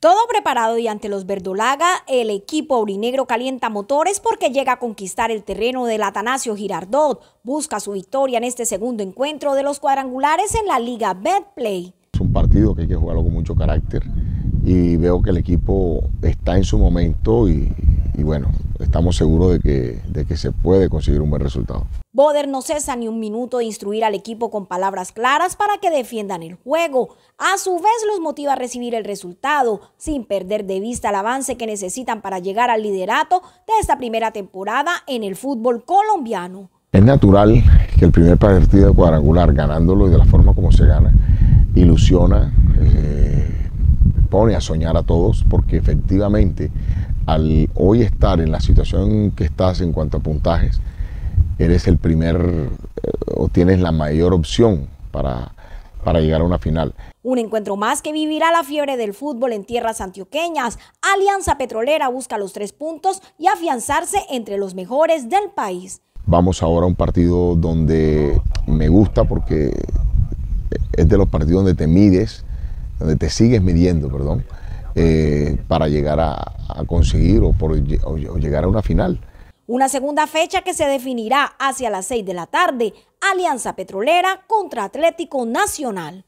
Todo preparado y ante los verdolaga, el equipo aurinegro calienta motores porque llega a conquistar el terreno del Atanasio Girardot. Busca su victoria en este segundo encuentro de los cuadrangulares en la Liga Betplay. Es un partido que hay que jugarlo con mucho carácter y veo que el equipo está en su momento y, y bueno, estamos seguros de que, de que se puede conseguir un buen resultado. Boder no cesa ni un minuto de instruir al equipo con palabras claras para que defiendan el juego. A su vez los motiva a recibir el resultado, sin perder de vista el avance que necesitan para llegar al liderato de esta primera temporada en el fútbol colombiano. Es natural que el primer partido cuadrangular, ganándolo y de la forma como se gana, ilusiona, eh, pone a soñar a todos, porque efectivamente al hoy estar en la situación que estás en cuanto a puntajes, eres el primer eh, o tienes la mayor opción para, para llegar a una final. Un encuentro más que vivirá la fiebre del fútbol en tierras antioqueñas. Alianza Petrolera busca los tres puntos y afianzarse entre los mejores del país. Vamos ahora a un partido donde me gusta porque es de los partidos donde te mides, donde te sigues midiendo, perdón, eh, para llegar a, conseguir o llegar a una final. Una segunda fecha que se definirá hacia las 6 de la tarde, Alianza Petrolera contra Atlético Nacional.